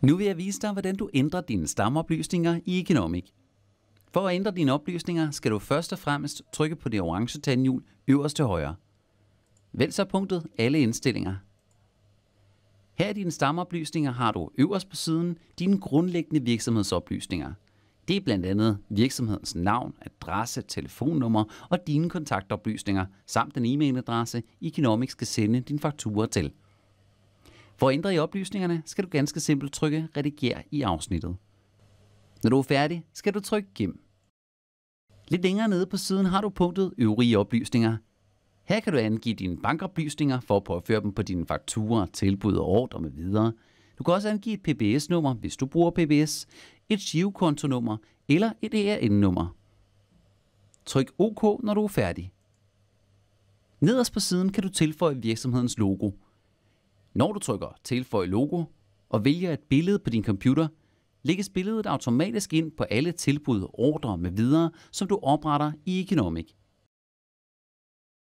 Nu vil jeg vise dig, hvordan du ændrer dine stamoplysninger i Economic. For at ændre dine oplysninger, skal du først og fremmest trykke på det orange tandhjul øverst til højre. Vælg så punktet Alle indstillinger. Her i dine stamoplysninger har du øverst på siden dine grundlæggende virksomhedsoplysninger. Det er blandt andet virksomhedens navn, adresse, telefonnummer og dine kontaktoplysninger, samt den e-mailadresse, Economic skal sende din faktura til. For at ændre i oplysningerne, skal du ganske simpelt trykke Rediger i afsnittet. Når du er færdig, skal du trykke Gem. Lidt længere nede på siden har du punktet Øvrige oplysninger. Her kan du angive dine bankoplysninger for at påføre dem på dine fakturer, tilbud og ordre med videre. Du kan også angive et PBS-nummer, hvis du bruger PBS, et girokontonummer eller et ERN-nummer. Tryk OK, når du er færdig. Nederst på siden kan du tilføje virksomhedens logo. Når du trykker Tilføj logo og vælger et billede på din computer, lægges billedet automatisk ind på alle tilbud, ordre med videre, som du opretter i Economic.